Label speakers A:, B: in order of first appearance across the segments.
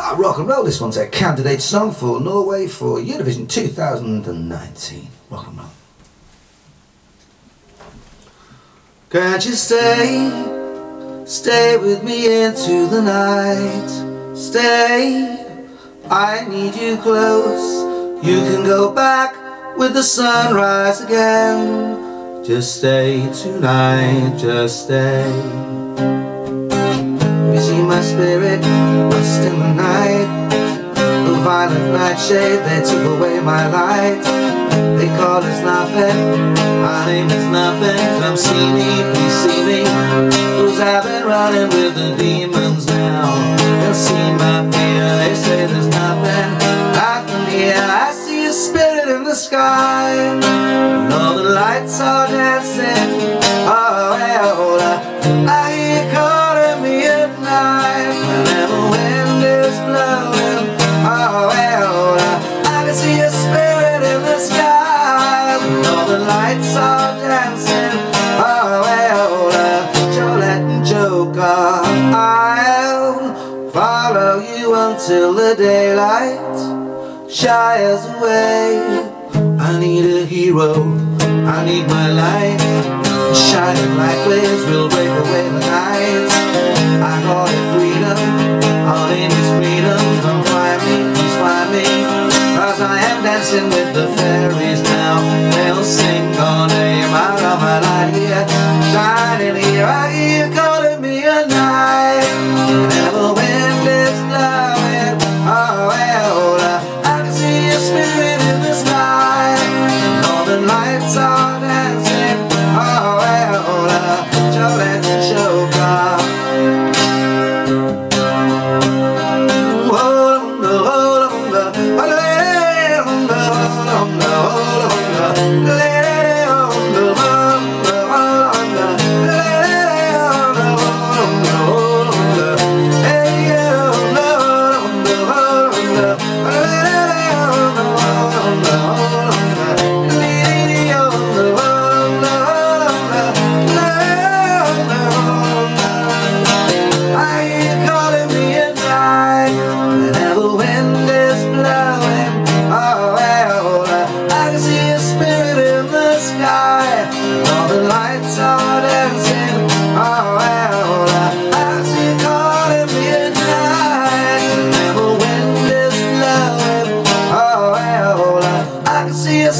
A: Ah, rock and roll, this one's a candidate song for Norway for Eurovision 2019. Rock and roll. Can't you stay, stay with me into the night? Stay, I need you close. You can go back with the sunrise again. Just stay tonight, just stay my spirit lost in the night. The violent nightshade, they took away my light. They call us nothing, my name is nothing. Come see me, please see me. Cause I've been running with the demons now. They'll see my fear, they say there's nothing Nothing here, I see a spirit in the sky. And all the lights are dancing I'll follow you until the daylight shies away. I need a hero, I need my light. Shining like waves will break away the night. I call it freedom, all in is freedom. Come find me, please find me. Cause I am dancing with the fairies now. They'll sing see Joker.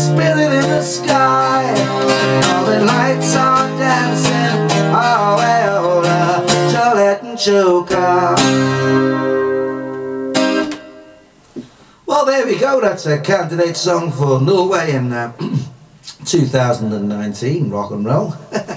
A: Well, oh chocolate and chocolate Well there we go. That's a candidate song for Norway in uh, 2019 rock and roll.